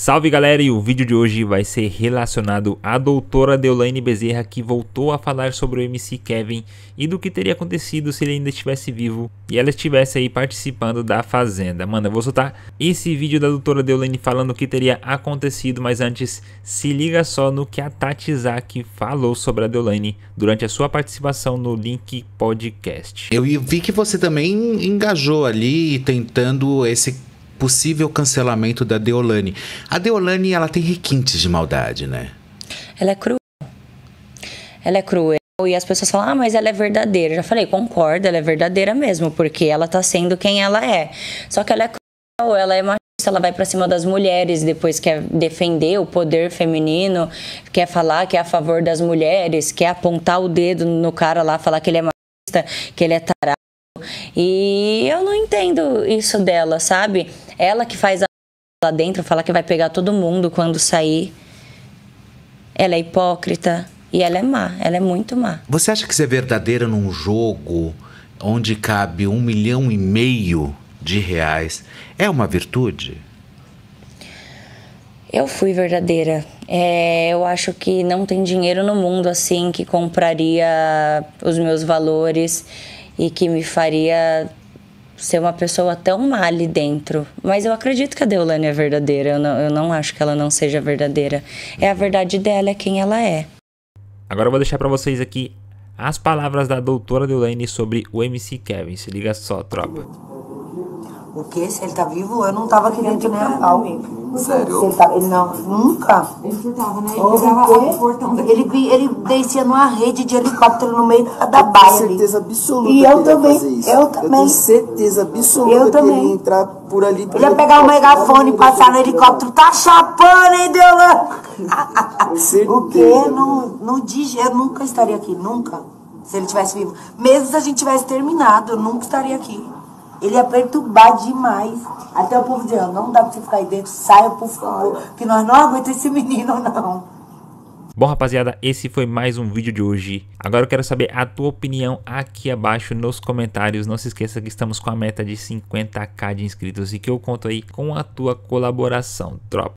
Salve galera, e o vídeo de hoje vai ser relacionado à doutora Deolane Bezerra que voltou a falar sobre o MC Kevin e do que teria acontecido se ele ainda estivesse vivo e ela estivesse aí participando da Fazenda. Mano, eu vou soltar esse vídeo da doutora Deolane falando o que teria acontecido, mas antes se liga só no que a Tati Zaki falou sobre a Deolane durante a sua participação no Link Podcast. Eu vi que você também engajou ali tentando esse possível cancelamento da Deolane. A Deolane, ela tem requintes de maldade, né? Ela é cruel. Ela é cruel e as pessoas falam, ah, mas ela é verdadeira. Eu já falei, concordo, ela é verdadeira mesmo, porque ela tá sendo quem ela é. Só que ela é cruel, ela é machista, ela vai para cima das mulheres, depois quer defender o poder feminino, quer falar que é a favor das mulheres, quer apontar o dedo no cara lá, falar que ele é machista, que ele é tarado. E eu não entendo isso dela, sabe? Ela que faz a lá dentro, fala que vai pegar todo mundo quando sair. Ela é hipócrita e ela é má, ela é muito má. Você acha que isso é verdadeira num jogo onde cabe um milhão e meio de reais? É uma virtude? Eu fui verdadeira. É, eu acho que não tem dinheiro no mundo assim que compraria os meus valores e que me faria ser uma pessoa tão má ali dentro. Mas eu acredito que a Deolane é verdadeira. Eu não, eu não acho que ela não seja verdadeira. É a verdade dela, é quem ela é. Agora eu vou deixar para vocês aqui as palavras da doutora Deolane sobre o MC Kevin. Se liga só, tropa. O que? Se ele tá vivo, eu não tava aqui dentro nem a pau. Sério? Se ele, não, nunca. Ele furtava, né? Ele pegava o portão daqui. Ele, vi- ele descia numa rede de helicóptero no meio da, da Eu tenho certeza absoluta E que eu ele ia também, fazer isso. eu Eu também. tenho certeza absoluta Eu que também. ele ia entrar por ali. Ele ia pegar o megafone e passar no helicóptero. Tá chapando, hein, certeza, O quê? No, no dia, eu nunca estaria aqui, nunca. Se ele tivesse vivo. Mesmo se a gente tivesse terminado, eu nunca estaria aqui. Ele ia perturbar demais. Até o povo dizendo, não dá pra você ficar aí dentro, saia, por favor. Que nós não aguentamos esse menino, não. Bom, rapaziada, esse foi mais um vídeo de hoje. Agora eu quero saber a tua opinião aqui abaixo nos comentários. Não se esqueça que estamos com a meta de 50k de inscritos e que eu conto aí com a tua colaboração, tropa.